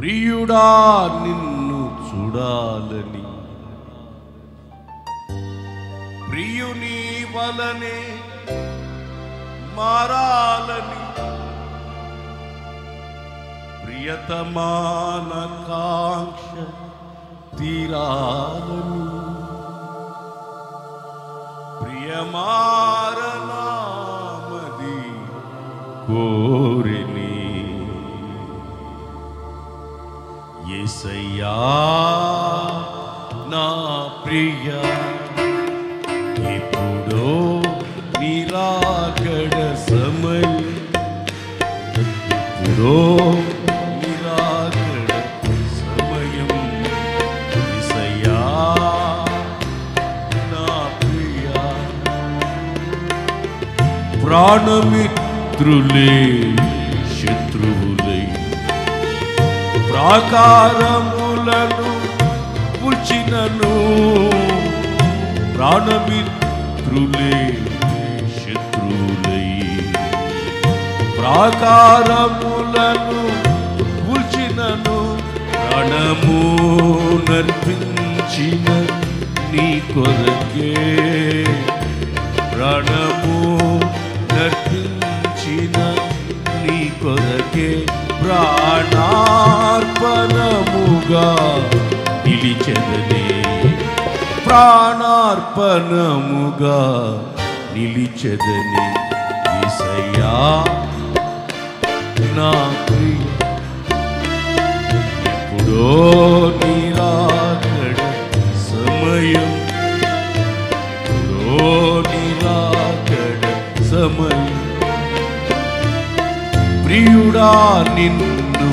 ప్రియుడా నిన్ను చూడాలని. ప్రియుని వలనే మారాలని. ప్రియతమాన కాంక్ష తీరాలని. ప్రియమారనామది కోరిని. ఎసయ్యా నా ప్రియ ఎప్పుడో నిరాకడ సమయం ఎప్పుడో నిరాకడ సమయం ఎసయ్యా నా ప్రియ ప్రాణమిత్రులే శత్రువులై ప్రాకారములను పుచినను ప్రాణమిత్రులే శత్రులై. ప్రాకారములను పుచినను ప్రాణము నర్పించిన నీ కొరకే. ప్రాణము నర్పించిన నీ కొరకే. ప్రాణా ప్రాణార్పణముగా నిలిచెదనే. ప్రాణార్పణముగా నిలిచెదని ఈసయ్యా నా ప్రియ ఎప్పుడో నిరాకడ సమయం ఎప్పుడో నిరాకడ సమయం. ప్రియుడా నిన్ను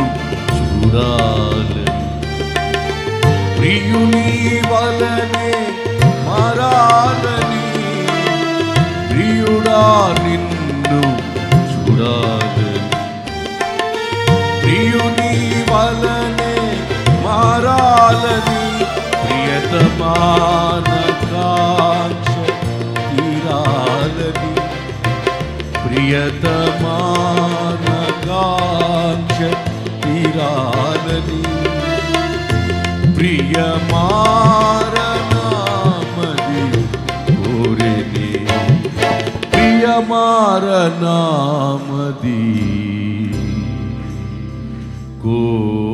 చూడాలని ప్రియుని వలనే మారాలని ప్రియుడా నిన్ను చూడాలని ప్రియుని వలనే మారాలని ప్రియతమాన కాంక్ష తీరాలని ప్రియతమాన Namadi Kuri